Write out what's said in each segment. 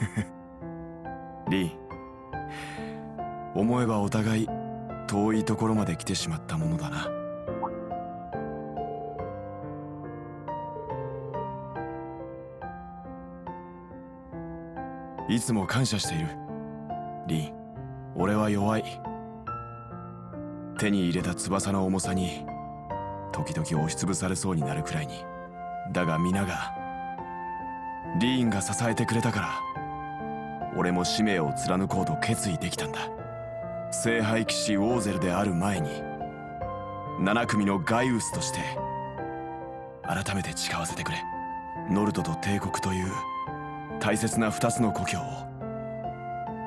リン思えばお互い遠いところまで来てしまったものだな。いつも感謝している。リン俺は弱い。手に入れた翼の重さに時々押しつぶされそうになるくらいに。だが皆がリーンが支えてくれたから。俺も使命を貫こうと決意できたんだ。聖杯騎士ウォーゼルである前に7組のガイウスとして改めて誓わせてくれ。ノルトと帝国という大切な2つの故郷を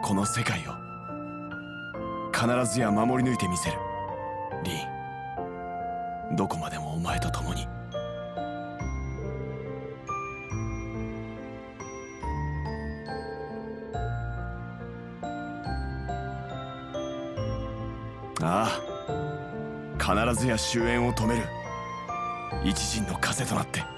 この世界を必ずや守り抜いてみせる。リンどこまでもお前と共に。必ずや終焉を止める。一陣の風となって。